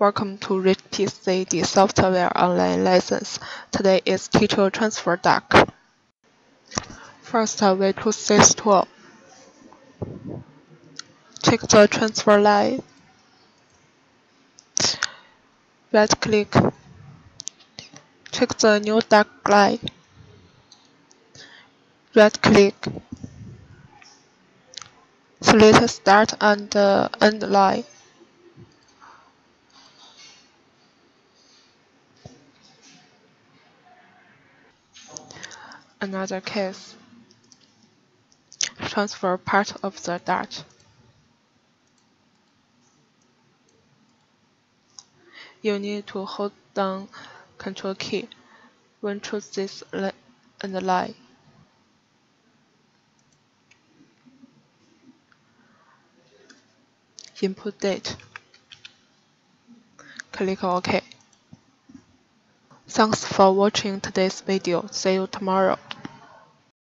Welcome to Rich PC software online lessons. Today is teacher transfer dart. First, uh, we choose this tool. Check the transfer line. Right click. Check the new dart line. Right click. Select start and uh, end line. Another case. Transfer part of the dart. You need to hold down Control key when choose this and line. Input date. Click OK. Thanks for watching today's video. See you tomorrow.